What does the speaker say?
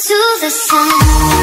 to the sun.